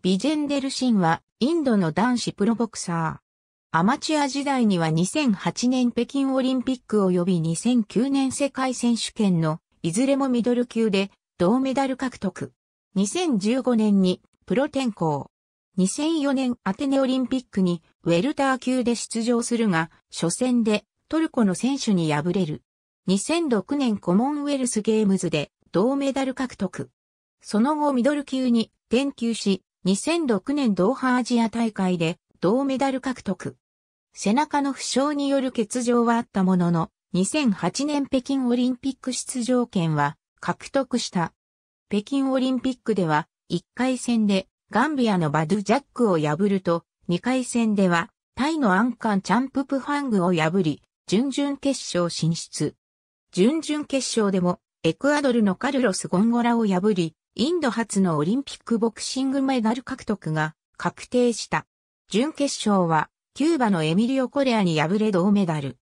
ビジェンデルシンはインドの男子プロボクサー。アマチュア時代には2008年北京オリンピック及び2009年世界選手権のいずれもミドル級で銅メダル獲得。2015年にプロ転向。2004年アテネオリンピックにウェルター級で出場するが、初戦でトルコの選手に敗れる。2006年コモンウェルスゲームズで銅メダル獲得。その後ミドル級に転級し、2006年ドーハアジア大会で銅メダル獲得。背中の負傷による欠場はあったものの、2008年北京オリンピック出場権は獲得した。北京オリンピックでは1回戦でガンビアのバドゥジャックを破ると、2回戦ではタイのアンカンチャンププファングを破り、準々決勝進出。準々決勝でもエクアドルのカルロス・ゴンゴラを破り、インド初のオリンピックボクシングメダル獲得が確定した。準決勝は、キューバのエミリオ・コレアに敗れ銅メダル。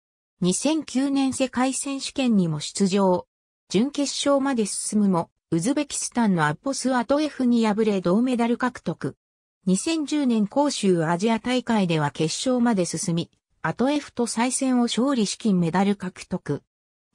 2009年世界選手権にも出場。準決勝まで進むも、ウズベキスタンのアッポス・アトエフに敗れ銅メダル獲得。2010年広州アジア大会では決勝まで進み、アトエフと再戦を勝利し金メダル獲得。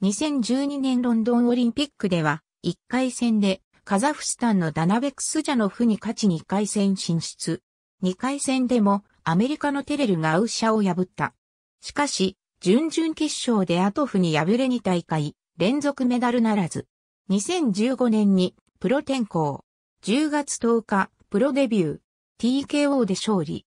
2012年ロンドンオリンピックでは、1回戦でカザフスタンのダナベクスジャノフに勝ち2回戦進出。2回戦でもアメリカのテレルがウシャを破った。しかし、準々決勝でアトフに敗れ2大会連続メダルならず。2015年にプロ転向。10月10日、プロデビュー。TKO で勝利。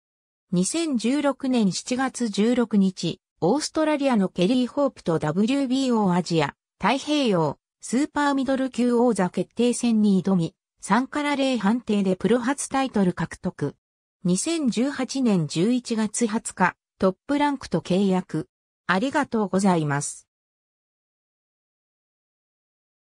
2016年7月16日、オーストラリアのケリー・ホープと WBO アジア、太平洋、スーパーミドル級王座決定戦に挑み、3から0判定でプロ初タイトル獲得。2018年11月20日、トップランクと契約。ありがとうございます。